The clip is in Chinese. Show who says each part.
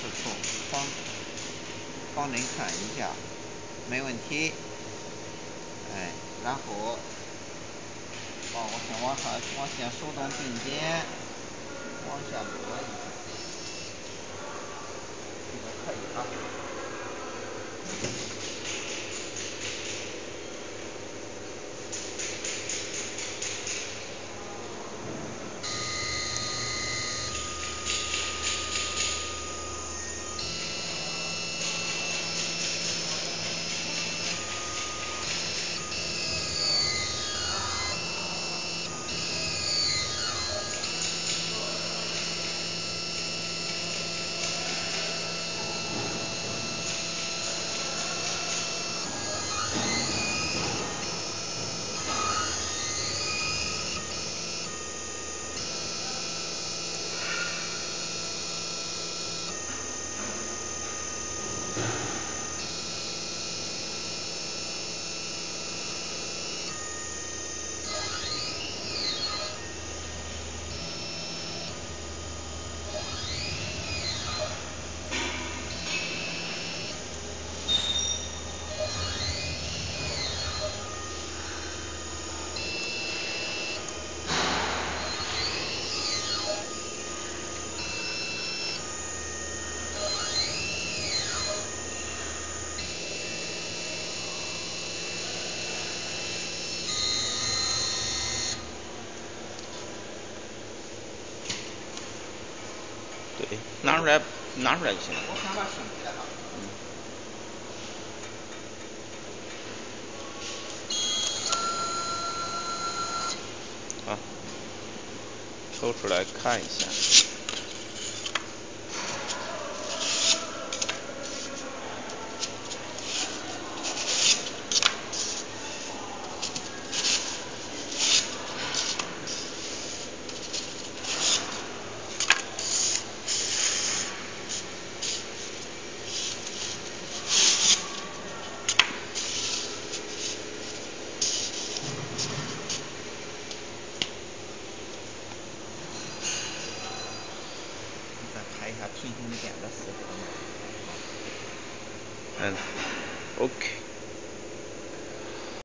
Speaker 1: 试错，帮帮您看一下，没问题。哎，然后，哦，我先往上，往先手动定点，往下挪一下，这个可以哈。
Speaker 2: 对，拿出来，拿出来就行了。
Speaker 1: 我先把升起来哈。
Speaker 2: 啊，抽出来看一下。
Speaker 1: 开一下平行点的视频。
Speaker 2: 嗯，OK。